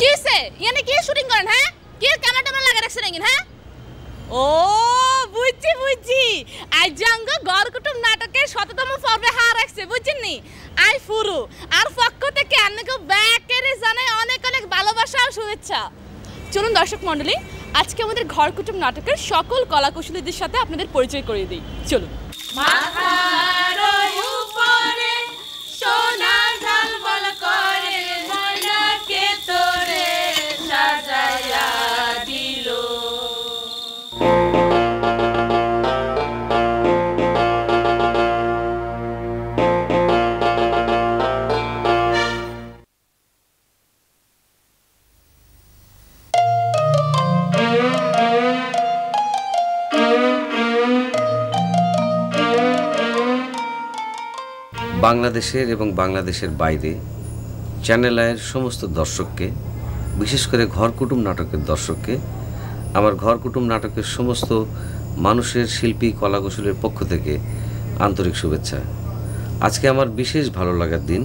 কি হইছে? ইয়ানে কি শুটিং করেন হ্যাঁ? কি ক্যামেরা ট্যামেরা লাগা রাখছেন নাকি হ্যাঁ? ও, বুঝছি বুঝছি। আজ জঙ্গ গড় কুটুম নাটকের শততম পর্বে হার রাখছে, বুঝছেন নি? আই ফুরু, আর পক্ষ থেকে আপনাকে ব্যাকেরে জানাই অনেক অনেক ভালোবাসা আর শুভেচ্ছা। চলুন দর্শক মণ্ডলী, আজকে আমাদের ঘর কুটুম নাটকের সকল কলাকুশলীদের সাথে আপনাদের পরিচয় করিয়ে দিই। চলুন। সোনা ঝলমল বাংলাদেশের এবং বাংলাদেশের বাইরে চ্যানেল আয়ের সমস্ত দর্শককে, বিশেষ করে ঘর কুটুম নাটকের দর্শককে, আমার ঘর কুটুম নাটকের সমস্ত মানুষের শিল্পী কলাকুশলের পক্ষ থেকে আন্তরিক শুভেচ্ছা। আজকে আমার বিশেষ ভালো লাগার দিন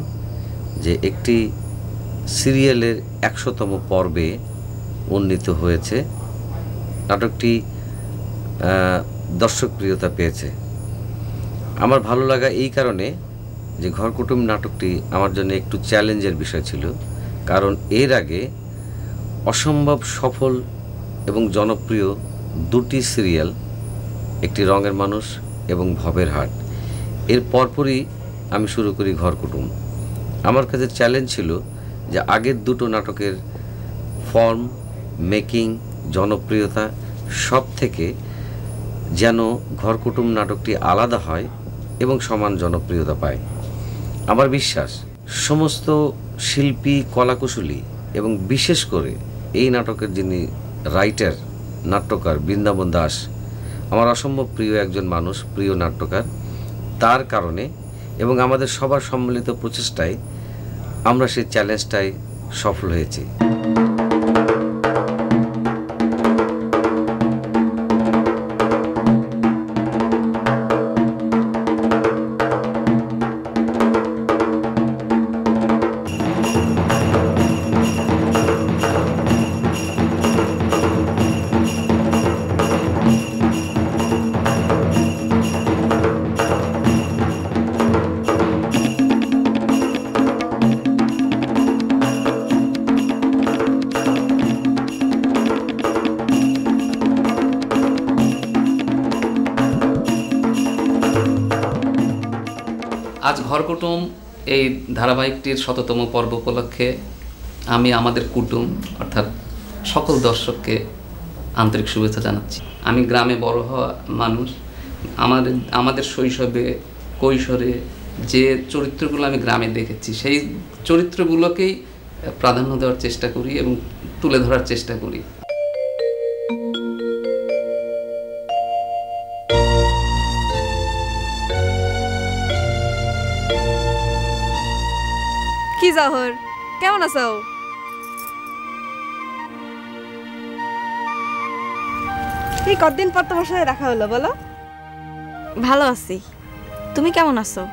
যে একটি সিরিয়ালের একশোতম পর্বে উন্নীত হয়েছে। নাটকটি দর্শকপ্রিয়তা পেয়েছে। আমার ভালো লাগা এই কারণে যে ঘর কুটুম নাটকটি আমার জন্য একটু চ্যালেঞ্জের বিষয় ছিল, কারণ এর আগে অসম্ভব সফল এবং জনপ্রিয় দুটি সিরিয়াল, একটি রঙের মানুষ এবং ভবের হাট। এর পরপরই আমি শুরু করি ঘর কুটুম আমার কাছে চ্যালেঞ্জ ছিল যে আগের দুটো নাটকের ফর্ম, মেকিং, জনপ্রিয়তা সব থেকে যেন ঘর কুটুম নাটকটি আলাদা হয় এবং সমান জনপ্রিয়তা পায়। আমার বিশ্বাস, সমস্ত শিল্পী, কলাকুশলী এবং বিশেষ করে এই নাটকের যিনি রাইটার, নাট্যকার বৃন্দাবন দাস, আমার অসম্ভব প্রিয় একজন মানুষ, প্রিয় নাট্যকার, তার কারণে এবং আমাদের সবার সম্মিলিত প্রচেষ্টায় আমরা সেই চ্যালেঞ্জটাই সফল হয়েছি। ঘর কুটুম, এই ধারাবাহিকটির শততম পর্ব উপলক্ষে আমি আমাদের কুটুম, অর্থাৎ সকল দর্শককে আন্তরিক শুভেচ্ছা জানাচ্ছি। আমি গ্রামে বড় হওয়া মানুষ। আমাদের আমাদের শৈশবে, কৈশোরে যে চরিত্রগুলো আমি গ্রামে দেখেছি, সেই চরিত্রগুলোকেই প্রাধান্য দেওয়ার চেষ্টা করি এবং তুলে ধরার চেষ্টা করি। কি জহর কেমন আছো? এই কতদিন পর তোমার সাথে দেখা হলো বলো? ভালো আছি। তুমি কেমন আছো?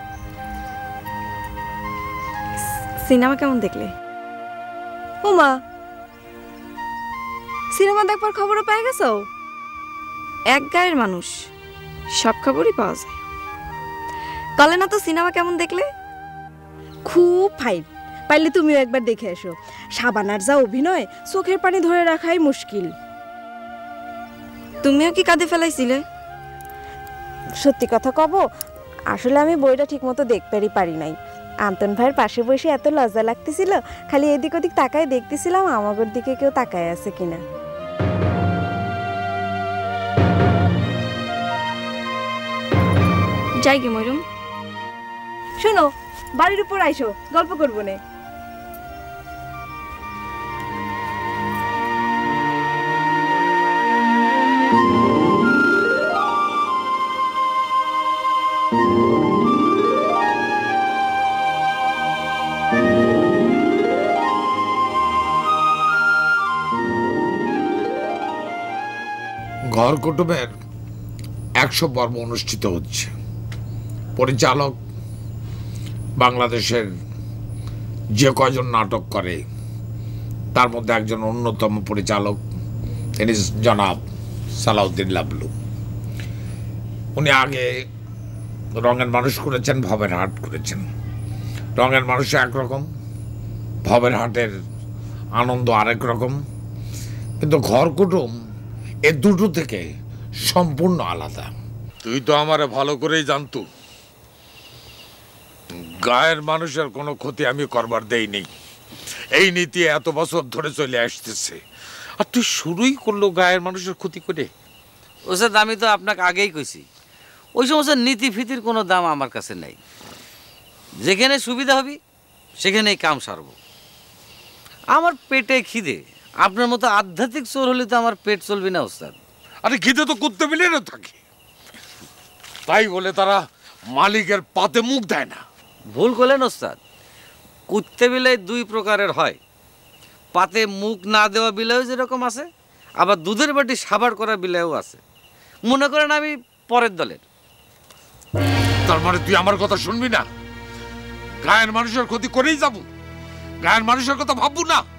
সিনেমা কেমন দেখলে? উমা সিনেমা দেখবার খবরও পেয়ে গেছো? এক গায়ের মানুষ সব খবরই পাওয়া যায়। কলে না তো সিনেমা কেমন দেখলে? খুব ফাইন পাইলে তুমিও একবার দেখে এসো। সাবানার যা অভিনয় চোখের পানি ধরে রাখাই মুশকিল। তুমিও কি কাঁদে ফেলাইছিলে? সত্যি কথা কব আসলে আমি বইটা ঠিকমতো দেখতেই পারি নাই। আন্তন ভাইয়ের পাশে বসে এত লজ্জা লাগতেছিল খালি এদিক ওদিক তাকায় দেখতেছিলাম আমাগর দিকে কেউ তাকায় আছে কিনা। যাই কি ময়ূরম। শোনো বাড়ির উপর আইসো গল্প করব নে। ঘর কুটুমের একশো পর্ব অনুষ্ঠিত হচ্ছে। পরিচালক বাংলাদেশের যে কজন নাটক করে, তার মধ্যে একজন অন্যতম পরিচালক, তিনি জনাব সালাউদ্দিন লাবলু। উনি আগে রঙের মানুষ করেছেন, ভবের হাট করেছেন। রঙের মানুষ একরকম ভবের হাটের আনন্দ আরেক রকম। কিন্তু ঘর কুটুম এ দুটো থেকে সম্পূর্ণ আলাদা। তুই তো আমারে ভালো করেই জানতু। গায়ের মানুষের কোনো ক্ষতি আমি করবার দেইনি এই নীতি এত বছর ধরে চলে আসতেছে। আর তুই শুরুই করল গায়ের মানুষের ক্ষতি করে। ওস্তাদ আমি তো আপনাকে আগেই কইছি ওই সমস্ত নীতি ফিতির কোনো দাম আমার কাছে নেই। যেখানে সুবিধা হবে সেখানেই কাম সারব। আমার পেটে খিদে আপনার মতো আধ্যাত্মিক চোর হলে তো আমার পেট চলবে না ওস্তাদ। আরে খিদে তো করতে মিলে না থাকে। তাই বলে তারা মালিকের পাতে মুখ দেয় না। ভুল করলেন ওস্তাদ। কুত্তে বিলাই দুই প্রকারের হয়। পাতে মুখ না দেওয়া বিলাইও যেরকম আছে আবার দুধের বাটি সাবার করা বিলাইও আছে। মনে করেন আমি পরের দলের। তার মানে তুই আমার কথা শুনবি না? গায়ের মানুষের ক্ষতি করেই যাব। গায়ের মানুষের কথা ভাববো না?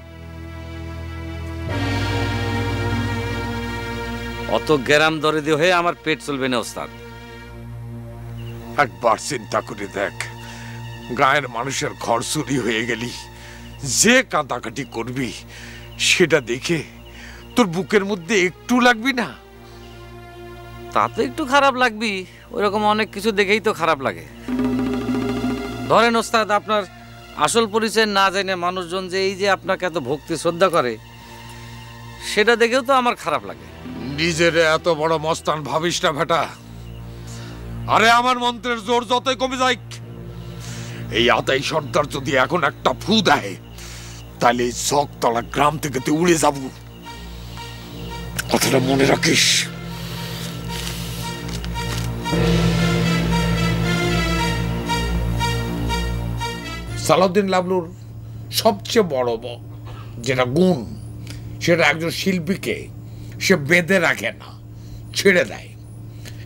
অত গ্যারাম দরিদ্র হয়ে আমার পেট চলবে না ওস্তাদ। একবার চিন্তা করে দেখ গায়ের মানুষের ঘর চুরি হয়ে গেলি। যে কাঁদাকাটি করবি সেটা দেখে তোর বুকের মধ্যে একটু লাগবি না? তাতে একটু খারাপ লাগবি ওইরকম অনেক কিছু দেখেই তো খারাপ লাগে। ধরেন ওস্তাদ আপনার আসল পরিচয় না জেনে মানুষজন যে এই যে আপনাকে এত ভক্তি শ্রদ্ধা করে সেটা দেখেও তো আমার খারাপ লাগে। নিজের এত বড় মস্তান ভাবিস না ভেটা। আরে আমার মন্ত্রের জোর যতই কমে যাই এই আতাই সর্দার যদি এখন একটা ফু দেয়, তাহলে এই জগতলা গ্রাম থেকে তুই উড়ে যাব। কথাটা মনে রাখিস। সালাউদ্দিন লাবলুর সবচেয়ে বড় যেটা গুণ, সেটা একজন শিল্পীকে সে বেঁধে রাখে না ছেড়ে দেয়।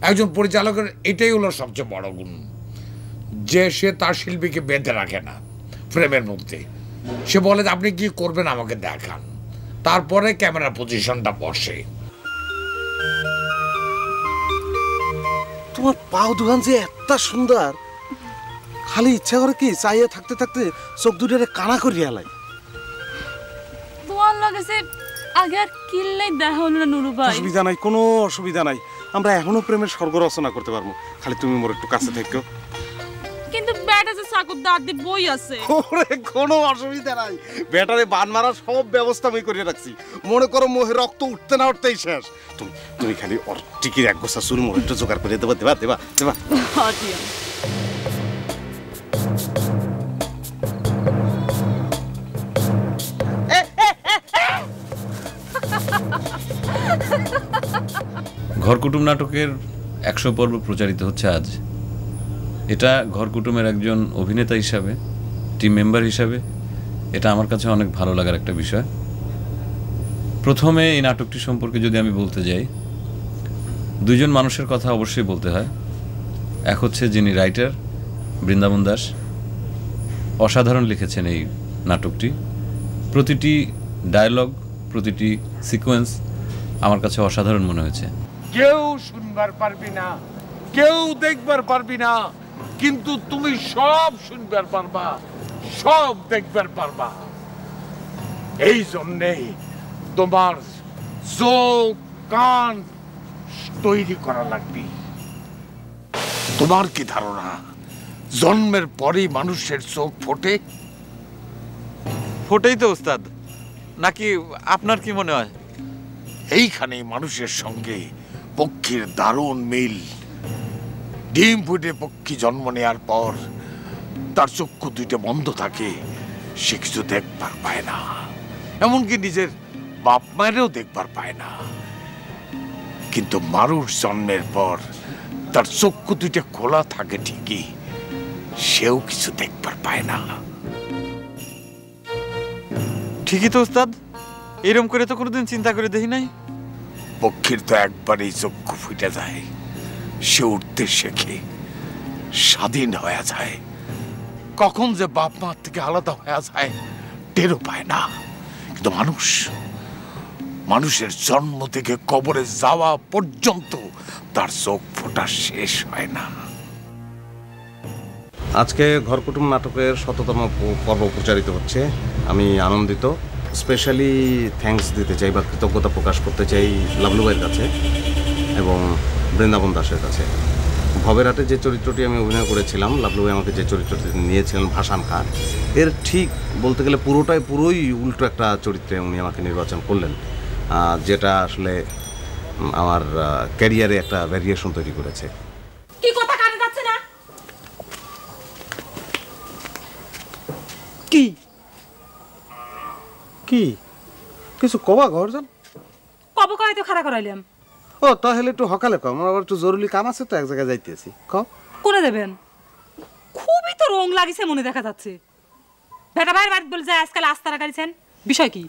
একজন পরিচালকের এটাই হলো সবচেয়ে বড় গুণ যে সে তার শিল্পীকে বেঁধে রাখে না ফ্রেমের মধ্যে। সে বলে যে আপনি কি করবেন আমাকে দেখান? তারপরে ক্যামেরার পজিশনটা বসে। তোমার পাও দুখান যে এত সুন্দর খালি ইচ্ছা করে কি চাইয়া থাকতে থাকতে চোখ দুটারে কানা করিয়া লাই? তোমার লাগেছে আগে আর কিল্লাই দেখা হলো না নুরু ভাই। অসুবিধা নাই কোনো অসুবিধা নাই। আমরা এখনও প্রেমের স্বর্গ রচনা করতে পারব। খালি তুমি মোর একটু কাছে থেকো। কিন্তু ব্যাটা যে চাকুর দাঁত দিয়ে বই আছে। ওরে কোনো অসুবিধা নাই। ব্যাটারে বান মারার সব ব্যবস্থা আমি করে রাখছি। মনে করো মোহে রক্ত উঠতে না উঠতেই শেষ। তুমি তুমি খালি ওর টিকির এক গোছা মোর একটু জোগাড় করে দেবা দেবা দেবা দেবা। ঘরকুটুম নাটকের একশো পর্ব প্রচারিত হচ্ছে আজ। এটা ঘরকুটুমের একজন অভিনেতা হিসাবে টিম মেম্বার হিসাবে, এটা আমার কাছে অনেক ভালো লাগার একটা বিষয়। প্রথমে এই নাটকটি সম্পর্কে যদি আমি বলতে যাই, দুইজন মানুষের কথা অবশ্যই বলতে হয়। এক হচ্ছে যিনি রাইটার বৃন্দাবন দাস। অসাধারণ লিখেছেন এই নাটকটি। প্রতিটি ডায়লগ প্রতিটি সিকোয়েন্স আমার কাছে অসাধারণ মনে হয়েছে। কেউ শুনবার পারবি না কেউ দেখবার পারবি না কিন্তু তুমি সব শুনবার পারবা সব দেখবার পারবা। এই জন্যেই তোমার চোখ কান তৈরি করা লাগবে। তোমার কি ধারণা জন্মের পরেই মানুষের চোখ ফোটে? ফোটেই তো উস্তাদ নাকি আপনার কি মনে হয়? এইখানেই মানুষের সঙ্গে পক্ষীর দারুণ মিল। ডিম ফুটে পক্ষী জন্ম নেওয়ার পর তার চক্ষু দুইটা বন্ধ থাকে, সে কিছু দেখবার পায় না। এমনকি নিজের বাপ মায়েরও দেখবার পায় না। কিন্তু মানুষ জন্মের পর তার চক্ষু দুইটা খোলা থাকে ঠিকই, সেও কিছু দেখবার পায় না। ঠিকই তো উস্তাদ এরম করে তো কোনোদিন চিন্তা করে দেখি নাই। পক্ষীর তো একবারেই চক্ষু ফুটে যায়। সে উঠতে শেখে, স্বাধীন হয়ে যায়। কখন যে বাপ মার থেকে আলাদা হয়ে যায়, টেরও পায় না। কিন্তু মানুষ, মানুষের জন্ম থেকে কবরে যাওয়া পর্যন্ত তার চোখ ফোটা শেষ হয় না। আজকে ঘরকুটুম নাটকের শততম পর্ব প্রচারিত হচ্ছে। আমি আনন্দিত। স্পেশালি থ্যাঙ্কস দিতে চাই বা কৃতজ্ঞতা প্রকাশ করতে চাই লাবলুবাইয়ের কাছে এবং বৃন্দাবন দাসের কাছে। ভবেরাটে যে চরিত্রটি আমি অভিনয় করেছিলাম লাবলুবাই আমাকে যে চরিত্রটি নিয়েছিলেন ভাসান খান এর ঠিক বলতে গেলে পুরোটাই পুরোই উল্টো একটা চরিত্রে উনি আমাকে নির্বাচন করলেন যেটা আসলে আমার ক্যারিয়ারে একটা ভ্যারিয়েশন তৈরি করেছে। কি কথা কানে যাচ্ছে না? কি? কি? কিছু কবা ঘরজন কব কয় তো খাড়া করাইলাম ও তাহলে একটু সকালে কম। আমার একটু জরুরি কাম আছে তো এক জায়গায় যাইতেছি ক কোনে দেবেন খুবই তো রং লাগিছে মনে দেখা যাচ্ছে। বেটা ভাইয়ের বাড়ি বলে যে আজকাল আস্তারা গাড়িছেন বিষয় কি?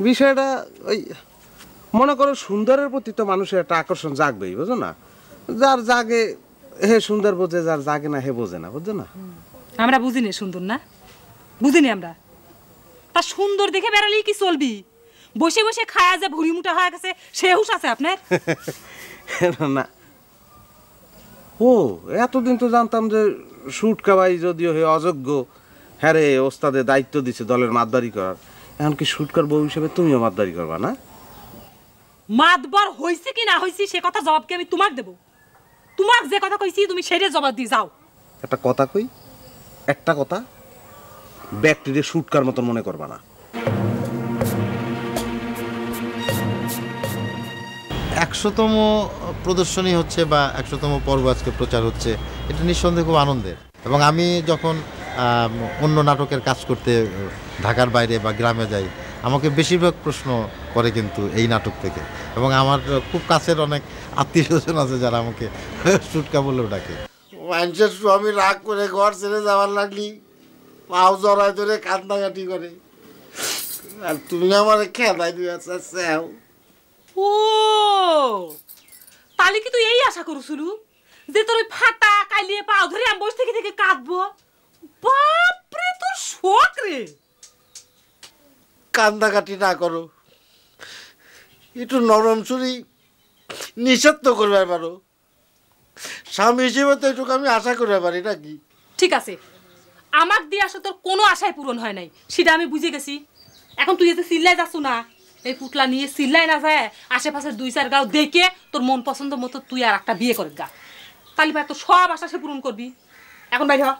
বিষয়টা ওই মনে করো সুন্দরের প্রতি তো মানুষের একটা আকর্ষণ জাগবেই বুঝো না? যার জাগে হে সুন্দর বোঝে যার জাগে না হে বোঝে না বুঝছ না? আমরা বুঝিনি সুন্দর না? বুঝিনি আমরা? তা সুন্দর দেখে বেড়ালেই কি চলবি? বসে বসে খায়া যে ভুড়ি মুটা হয়ে গেছে সে হুশ আছে আপনার? না। ও এতদিন তো জানতাম যে শুট কাবাই যদিও হে অযোগ্য হ্যাঁ রে ওস্তাদের দায়িত্ব দিছে দলের মাতদারি করার। এখন কি শুট করব হিসেবে তুমিও মাতদারি করবা না? মাতবার হইছে কি না হইছে সে কথা জবাব কি আমি তোমাক দেব? তোমাক যে কথা কইছি তুমি সেটা জবাব দিয়ে যাও। একটা কথা কই? একটা কথা? ব্যাকটেরিয়া শুটকার মতন মনে করবা না। একশোতম প্রদর্শনী হচ্ছে বা একশোতম পর্ব আজকে প্রচার হচ্ছে এটা নিঃসন্দেহে খুব আনন্দের। এবং আমি যখন অন্য নাটকের কাজ করতে ঢাকার বাইরে বা গ্রামে যাই আমাকে বেশিরভাগ প্রশ্ন করে কিন্তু এই নাটক থেকে। এবং আমার খুব কাছের অনেক আত্মীয় স্বজন আছে যারা আমাকে সুটকা বলেও ডাকে। মানুষের স্বামী রাগ করে ঘর ছেড়ে যাওয়ার লাগলি। পাও জড়ায় ধরে কান্দাকাটি করে। আর তুমি আমার খেদাই দিয়ে চাও ও তাহলে কি তুই এই আশা করছিলু যে তোর ওই ফাটা কাইলিয়ে পাও ধরে আমি বসে থেকে থেকে কাঁদবো? বাপরে তোর শখ রে। কান্দাকাটি না করো। একটু নরম চুরি নিষেধ তো করবে পারো। স্বামী হিসেবে তো একটু আমি আশা করতে পারি নাকি? ঠিক আছে। আমাক দিয়ে আসলে তোর কোনো আশাই পূরণ হয় নাই। সেটা আমি বুঝে গেছি। এখন তুই এতে চিল্লাই যাচ্ছ না এই পুতলা নিয়ে চিল্লাই না যায় আশেপাশের দুই চার গাও দেখে তোর মন পছন্দ মতো তুই আর একটা বিয়ে করে গা। তাহলে ভাই তোর সব আশা সে পূরণ করবি। এখন বাইরে হ।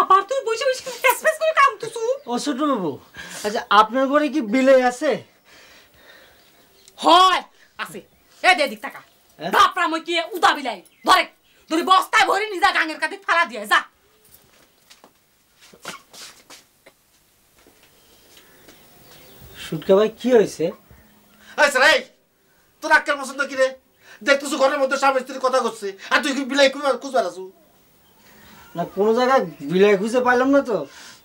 আবার তুই বসে বসে ফেস ফেস করে কাম তুসু ও ছোট বাবু আচ্ছা আপনার ঘরে কি বিলে আছে? হয় আছে। এ দে দিক টাকা বাপরা মই কি উদা বিলাই? ধরে ধরে বস্তায় ভরে নিজা গাঙের কাছে ফালা দিয়ে যা। সুটকা ভাই কি হয়েছে? আচ্ছা তোর আক্কেল পছন্দ কি রে? দেখতেছো ঘরের মধ্যে স্বামী স্ত্রীর কথা করছে আর তুই কি বিলাই খুঁজবার আছো? না কোনো জায়গায় বিলাই খুঁজে পাইলাম না তো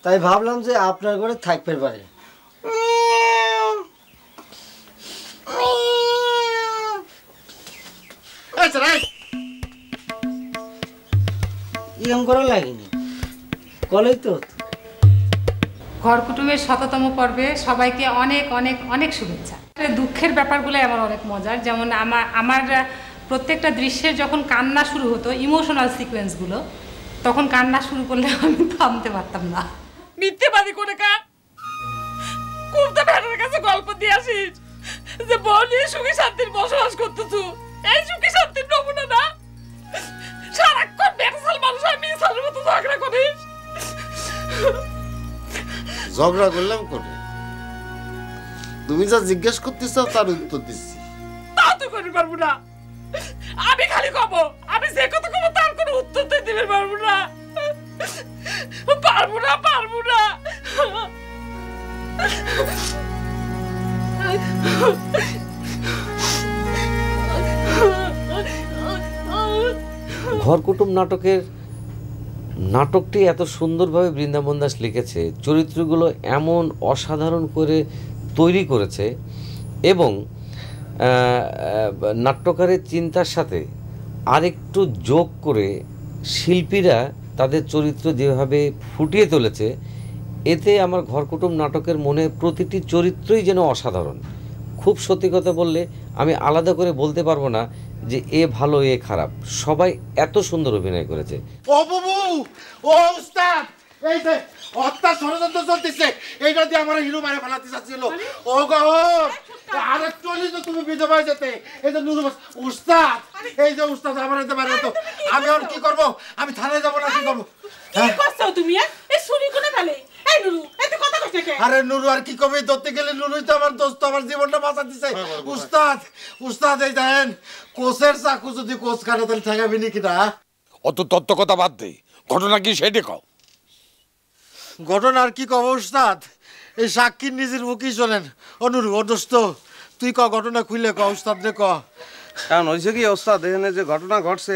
তাই ভাবলাম যে আপনার ঘরে থাকতে পারে। আচ্ছা রে ইরম করা লাগেনি। কলেই তো হতো। ঘর কুটুমের শততম পর্বে সবাইকে অনেক অনেক অনেক শুভেচ্ছা। দুঃখের ব্যাপারগুলো আমার অনেক মজার। যেমন আমার আমার প্রত্যেকটা দৃশ্যের যখন কান্না শুরু হতো ইমোশনাল সিকোয়েন্সগুলো তখন কান্না শুরু করলে আমি থামতে পারতাম না। মিথ্যেবাদী করে কা কুর্তা ভেড়ার কাছে গল্প দিয়ে আসিস? যে বউ নিয়ে সুখী শান্তির বসবাস করতেছু। এই সুখী শান্তির নমুনা না? সারাক্ষণ বেটাসাল মানুষ ঝগড়া করলাম করে। তুমি যা জিজ্ঞেস করতে চাও তার উত্তর দিচ্ছি। তা তো করতে পারব না। আমি খালি কব আমি যে কথা কব তার কোনো উত্তর তো দিতে পারব না। পারব না পারব না। ঘরকুটুম নাটকের নাটকটি এত সুন্দরভাবে বৃন্দাবন দাস লিখেছে, চরিত্রগুলো এমন অসাধারণ করে তৈরি করেছে এবং নাট্যকারের চিন্তার সাথে আরেকটু যোগ করে শিল্পীরা তাদের চরিত্র যেভাবে ফুটিয়ে তুলেছে, এতে আমার ঘরকুটুম নাটকের মনে প্রতিটি চরিত্রই যেন অসাধারণ। খুব সত্যি কথা বললে আমি আলাদা করে বলতে পারব না যে এ ভালো এ খারাপ। সবাই এত সুন্দর অভিনয় করেছে। ও বাবু! ও উস্তাদ! এই যে হত্যা ষড়যন্ত্র চলতেছে। এইটা দিয়ে আমার হিরো মারে ফেলাতে চাচ্ছিল। ও গো! আরে চলি তো তুমি হয়ে যেতে। এই যে নুরু উস্তাদ! এই যে উস্তাদ আমার এতে মারে তো। আমি আর কি করব? আমি থানায় যাব না কি করব? কি করছ তুমি হ্যাঁ? এই চুরি করে ফেলে। এই নুরু এত কথা কইছ কে? আরে নুরু আর কি কবে? ধরতে গেলে নুরুই তো আমার দোস্ত আমার জীবনটা বাঁচা দিছে। উস্তাদ উস্তাদ এই দেখেন কোচের চাকু যদি কোচ কাটে তাহলে ঠেকাবি নাকি না? অত তত্ত্ব কথা বাদ দে। ঘটনা কি সেটা কও। ঘটনা আর কি কব উস্তাদ? এই সাক্ষীর নিজের মুখেই শোনেন অনুরু ও দোস্ত তুই ক ঘটনা খুলে ক উস্তাদ রে ক কারণ হয়েছে কি ওস্তাদ এখানে যে ঘটনা ঘটছে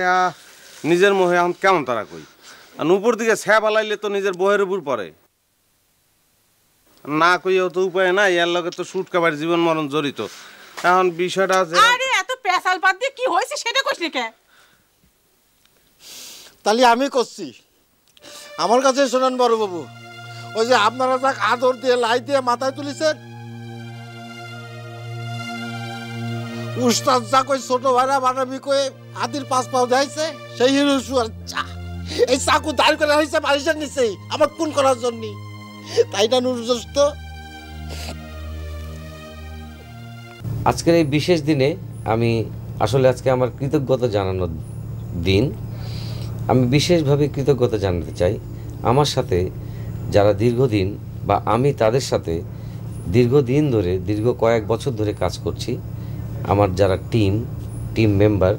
নিজের মোহে এখন কেমন তারা কই? আর উপর দিকে ছ্যা বালাইলে তো নিজের বহের উপর পড়ে। না কইও তো উপায় নাই এর লগে তো সুট কাবার জীবন মরণ জড়িত। এখন বিষয়টা আছে আরে এত পেশাল বাদ দিয়ে কি হয়েছে সেটা কইছ কে? তাহলে আমি করছি। আমার কাছে শোনেন বড় বাবু ওই যে আপনারা যাক আদর দিয়ে লাই দিয়ে মাথায় তুলিছেন। উস্তাদ যা কই ছোট ভাইরা বানাবি কই আদির পাঁচ পাও দেখাইছে সেই হিরো সুয়ার চা। এই চাকু দাঁড় করে হয়েছে বালিশের নিচেই আমার খুন করার জন্য তাই না নুর দোস্ত আজকের এই বিশেষ দিনে আমি আসলে আজকে আমার কৃতজ্ঞতা জানানোর দিন। আমি বিশেষভাবে কৃতজ্ঞতা জানাতে চাই আমার সাথে যারা দীর্ঘদিন বা আমি তাদের সাথে দীর্ঘদিন ধরে, দীর্ঘ কয়েক বছর ধরে কাজ করছি, আমার যারা টিম টিম মেম্বার,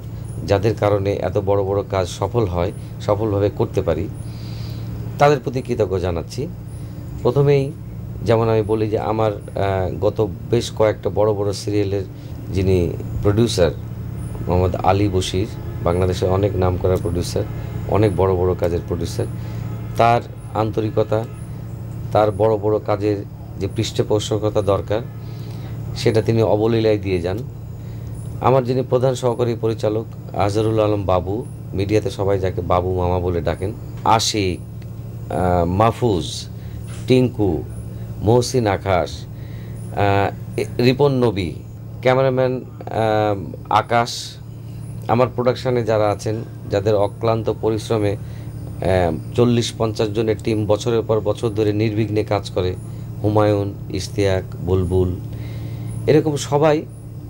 যাদের কারণে এত বড় বড় কাজ সফল হয়, সফলভাবে করতে পারি, তাদের প্রতি কৃতজ্ঞ জানাচ্ছি। প্রথমেই যেমন আমি বলি যে আমার গত বেশ কয়েকটা বড় বড় সিরিয়ালের যিনি প্রডিউসার মোহাম্মদ আলী বশির বাংলাদেশের অনেক নামকরা প্রডিউসার অনেক বড় বড় কাজের প্রডিউসার তার আন্তরিকতা, তার বড় বড় কাজের যে পৃষ্ঠপোষকতা দরকার, সেটা তিনি অবলীলায় দিয়ে যান। আমার যিনি প্রধান সহকারী পরিচালক, আজহারুল আলম বাবু, মিডিয়াতে সবাই যাকে বাবু মামা বলে ডাকেন, আশিক মাহফুজ টিঙ্কু, মহসিন আকাশ রিপন নবী, ক্যামেরাম্যান আকাশ, আমার প্রোডাকশানে যারা আছেন, যাদের অক্লান্ত পরিশ্রমে চল্লিশ পঞ্চাশ জনের টিম বছরের পর বছর ধরে নির্বিঘ্নে কাজ করে, হুমায়ুন, ইশতিয়াক, বুলবুল, এরকম সবাই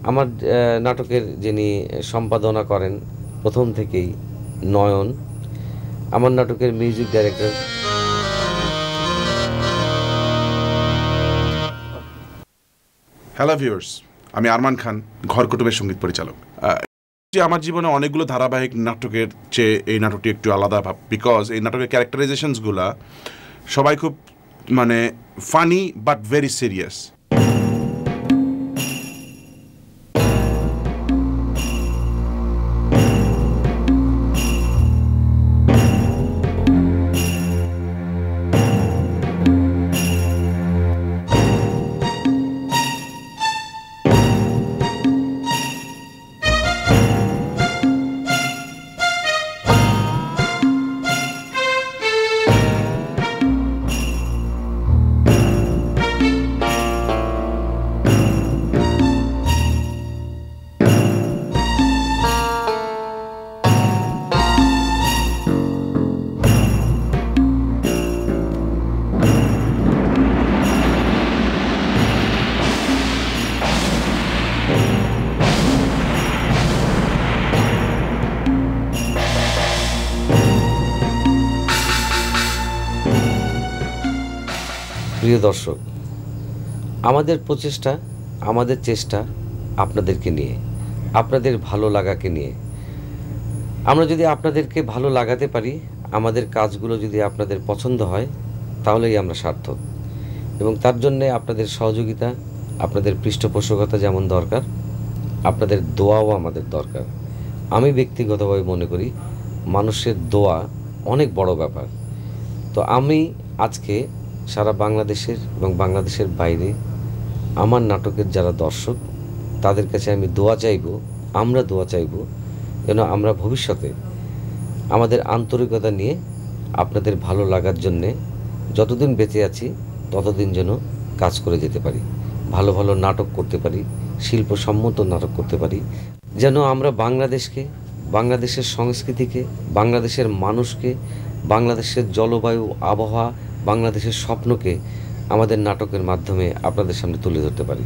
আমার নাটকের যিনি সম্পাদনা করেন, প্রথম থেকেই নয়ন, আমার নাটকের মিউজিক ডাইরেক্টর হ্যালো ভিউর্স আমি আরমান খান, ঘর কুটুমের সংগীত পরিচালক। আমার জীবনে অনেকগুলো ধারাবাহিক নাটকের চেয়ে এই নাটকটি একটু আলাদা ভাব বিকজ এই নাটকের ক্যারেক্টারাইজেশনসগুলা সবাই খুব মানে ফানি বাট ভেরি সিরিয়াস প্রিয় দর্শক, আমাদের প্রচেষ্টা, আমাদের চেষ্টা আপনাদেরকে নিয়ে, আপনাদের ভালো লাগাকে নিয়ে। আমরা যদি আপনাদেরকে ভালো লাগাতে পারি, আমাদের কাজগুলো যদি আপনাদের পছন্দ হয়, তাহলেই আমরা সার্থক। এবং তার জন্যে আপনাদের সহযোগিতা, আপনাদের পৃষ্ঠপোষকতা যেমন দরকার, আপনাদের দোয়াও আমাদের দরকার। আমি ব্যক্তিগতভাবে মনে করি, মানুষের দোয়া অনেক বড় ব্যাপার। তো আমি আজকে সারা বাংলাদেশের এবং বাংলাদেশের বাইরে আমার নাটকের যারা দর্শক, তাদের কাছে আমি দোয়া চাইব, আমরা দোয়া চাইব যেন আমরা ভবিষ্যতে আমাদের আন্তরিকতা নিয়ে আপনাদের ভালো লাগার জন্যে যতদিন বেঁচে আছি, ততদিন যেন কাজ করে যেতে পারি, ভালো ভালো নাটক করতে পারি, শিল্পসম্মত নাটক করতে পারি, যেন আমরা বাংলাদেশকে, বাংলাদেশের সংস্কৃতিকে, বাংলাদেশের মানুষকে, বাংলাদেশের জলবায়ু, আবহাওয়া বাংলাদেশের স্বপ্নকে আমাদের নাটকের মাধ্যমে আপনাদের সামনে তুলে ধরতে পারি।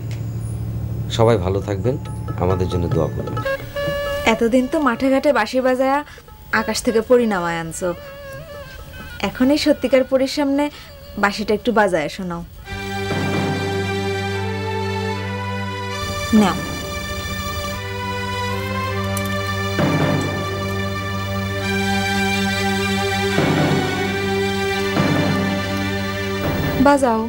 সবাই ভালো থাকবেন, আমাদের জন্য দোয়া করবেন। এতদিন তো মাঠে ঘাটে বাঁশি বাজায়া আকাশ থেকে পরিণামায় আনছো। এখন এই সত্যিকার পরির সামনে বাঁশিটা একটু বাজায় শোনাও। নাও। बाज आओ